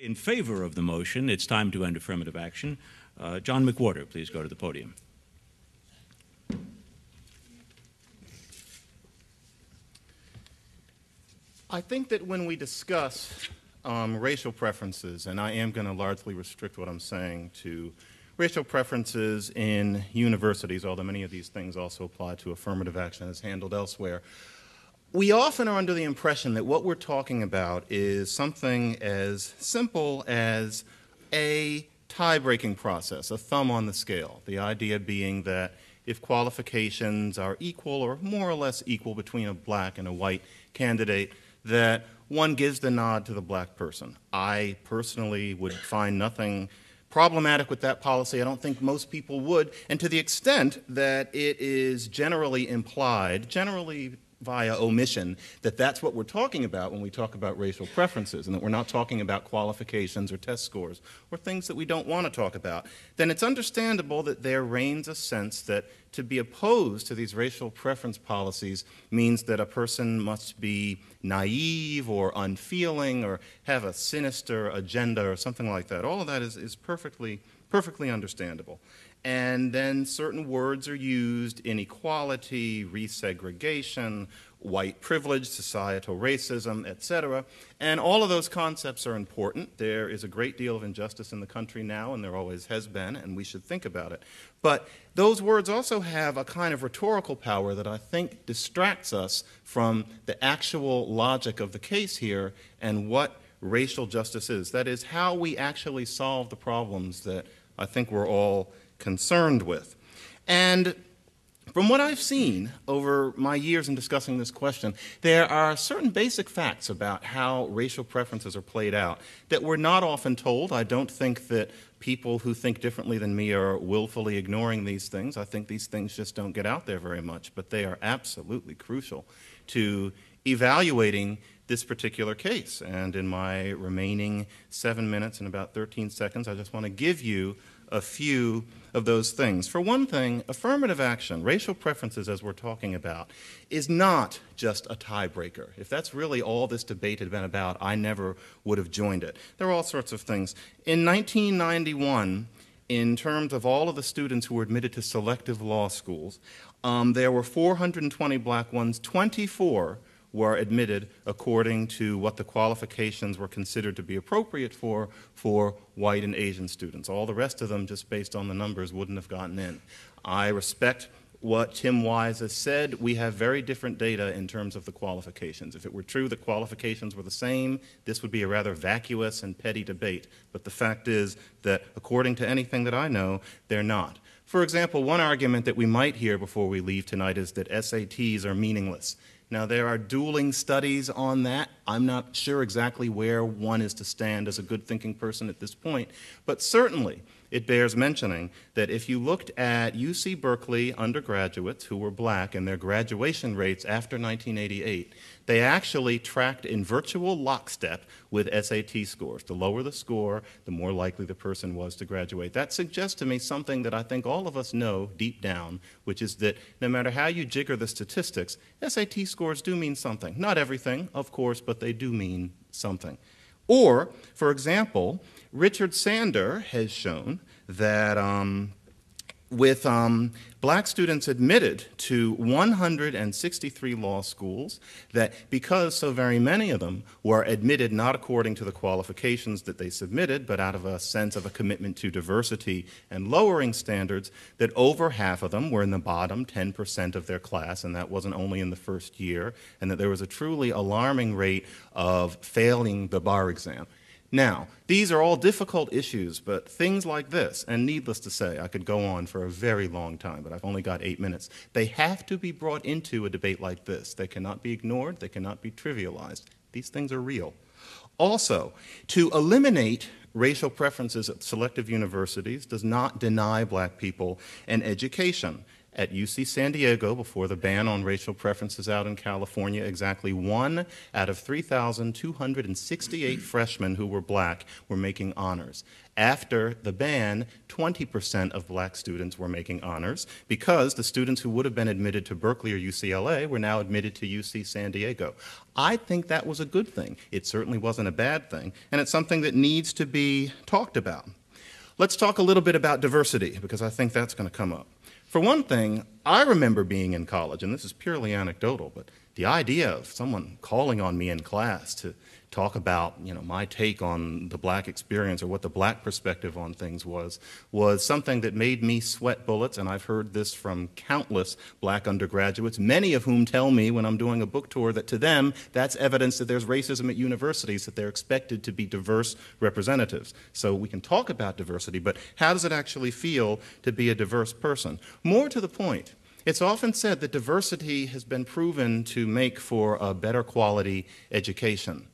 In favor of the motion, it's time to end affirmative action. Uh, John McWhorter, please go to the podium. I think that when we discuss um, racial preferences, and I am going to largely restrict what I'm saying to racial preferences in universities, although many of these things also apply to affirmative action as handled elsewhere, we often are under the impression that what we're talking about is something as simple as a tie breaking process, a thumb on the scale. The idea being that if qualifications are equal or more or less equal between a black and a white candidate, that one gives the nod to the black person. I personally would find nothing problematic with that policy. I don't think most people would. And to the extent that it is generally implied, generally via omission that that's what we're talking about when we talk about racial preferences and that we're not talking about qualifications or test scores or things that we don't want to talk about, then it's understandable that there reigns a sense that to be opposed to these racial preference policies means that a person must be naive or unfeeling or have a sinister agenda or something like that. All of that is, is perfectly, perfectly understandable and then certain words are used inequality, resegregation, white privilege, societal racism, etc. And all of those concepts are important. There is a great deal of injustice in the country now, and there always has been, and we should think about it. But those words also have a kind of rhetorical power that I think distracts us from the actual logic of the case here and what racial justice is. That is, how we actually solve the problems that I think we're all concerned with. And from what I've seen over my years in discussing this question, there are certain basic facts about how racial preferences are played out that we're not often told. I don't think that people who think differently than me are willfully ignoring these things. I think these things just don't get out there very much, but they are absolutely crucial to evaluating this particular case. And in my remaining seven minutes and about 13 seconds, I just want to give you a few of those things. For one thing, affirmative action, racial preferences, as we're talking about, is not just a tiebreaker. If that's really all this debate had been about, I never would have joined it. There are all sorts of things. In 1991, in terms of all of the students who were admitted to selective law schools, um, there were 420 black ones, 24 were admitted according to what the qualifications were considered to be appropriate for for white and Asian students. All the rest of them, just based on the numbers, wouldn't have gotten in. I respect what Tim Wise has said. We have very different data in terms of the qualifications. If it were true that qualifications were the same, this would be a rather vacuous and petty debate. But the fact is that, according to anything that I know, they're not. For example, one argument that we might hear before we leave tonight is that SATs are meaningless. Now, there are dueling studies on that. I'm not sure exactly where one is to stand as a good thinking person at this point, but certainly it bears mentioning that if you looked at UC Berkeley undergraduates who were black and their graduation rates after 1988, they actually tracked in virtual lockstep with SAT scores. The lower the score, the more likely the person was to graduate. That suggests to me something that I think all of us know deep down, which is that no matter how you jigger the statistics, SAT scores do mean something. Not everything, of course, but they do mean something. Or, for example, Richard Sander has shown that um, with um, black students admitted to 163 law schools, that because so very many of them were admitted not according to the qualifications that they submitted, but out of a sense of a commitment to diversity and lowering standards, that over half of them were in the bottom 10% of their class, and that wasn't only in the first year, and that there was a truly alarming rate of failing the bar exam. Now, these are all difficult issues, but things like this, and needless to say, I could go on for a very long time, but I've only got eight minutes. They have to be brought into a debate like this. They cannot be ignored, they cannot be trivialized. These things are real. Also, to eliminate racial preferences at selective universities does not deny black people an education at UC San Diego before the ban on racial preferences out in California, exactly one out of 3,268 freshmen who were black were making honors. After the ban, 20% of black students were making honors because the students who would have been admitted to Berkeley or UCLA were now admitted to UC San Diego. I think that was a good thing. It certainly wasn't a bad thing, and it's something that needs to be talked about. Let's talk a little bit about diversity because I think that's going to come up. For one thing, I remember being in college, and this is purely anecdotal, but the idea of someone calling on me in class to talk about you know my take on the black experience or what the black perspective on things was was something that made me sweat bullets. And I've heard this from countless black undergraduates many of whom tell me when I'm doing a book tour that to them that's evidence that there's racism at universities that they're expected to be diverse representatives. So we can talk about diversity but how does it actually feel to be a diverse person? More to the point it's often said that diversity has been proven to make for a better quality education.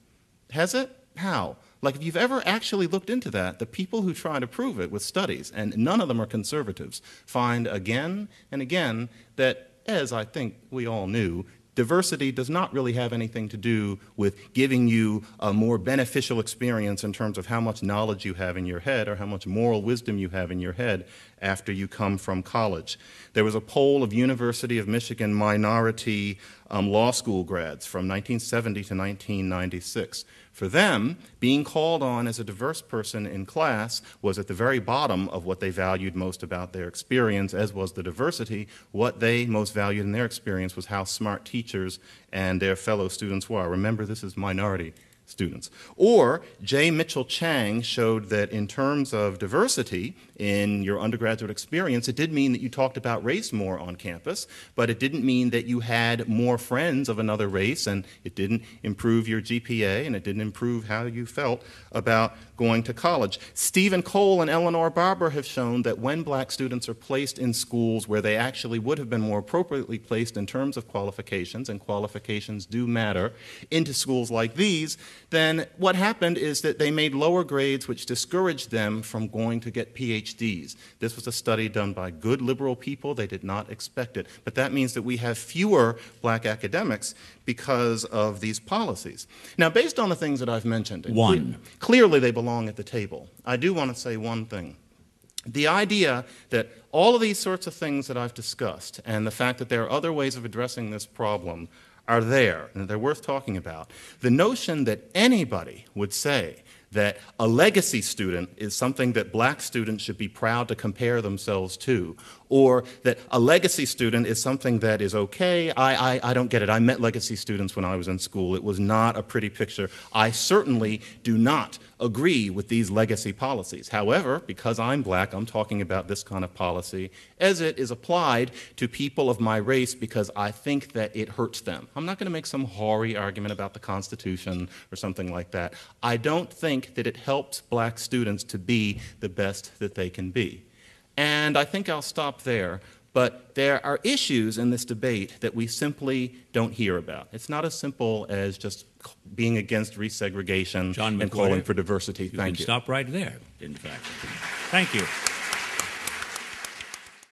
Has it? How? Like, if you've ever actually looked into that, the people who try to prove it with studies, and none of them are conservatives, find again and again that, as I think we all knew, diversity does not really have anything to do with giving you a more beneficial experience in terms of how much knowledge you have in your head or how much moral wisdom you have in your head after you come from college. There was a poll of University of Michigan minority um, law school grads from 1970 to 1996. For them, being called on as a diverse person in class was at the very bottom of what they valued most about their experience, as was the diversity. What they most valued in their experience was how smart teachers and their fellow students were. Remember, this is minority students. Or J. Mitchell Chang showed that in terms of diversity in your undergraduate experience, it did mean that you talked about race more on campus, but it didn't mean that you had more friends of another race, and it didn't improve your GPA, and it didn't improve how you felt about going to college. Stephen Cole and Elinor Barber have shown that when black students are placed in schools where they actually would have been more appropriately placed in terms of qualifications, and qualifications do matter, into schools like these, then what happened is that they made lower grades which discouraged them from going to get PhDs. This was a study done by good liberal people. They did not expect it. But that means that we have fewer black academics because of these policies. Now, based on the things that I've mentioned, One. clearly they belong at the table. I do want to say one thing. The idea that all of these sorts of things that I've discussed and the fact that there are other ways of addressing this problem are there and they're worth talking about. The notion that anybody would say that a legacy student is something that black students should be proud to compare themselves to, or that a legacy student is something that is okay. I, I, I don't get it. I met legacy students when I was in school. It was not a pretty picture. I certainly do not agree with these legacy policies. However, because I'm black, I'm talking about this kind of policy as it is applied to people of my race because I think that it hurts them. I'm not going to make some hoary argument about the Constitution or something like that. I don't think that it helps black students to be the best that they can be. And I think I'll stop there. But there are issues in this debate that we simply don't hear about. It's not as simple as just being against resegregation John and calling for diversity. You Thank can you. stop right there, in fact. Thank you.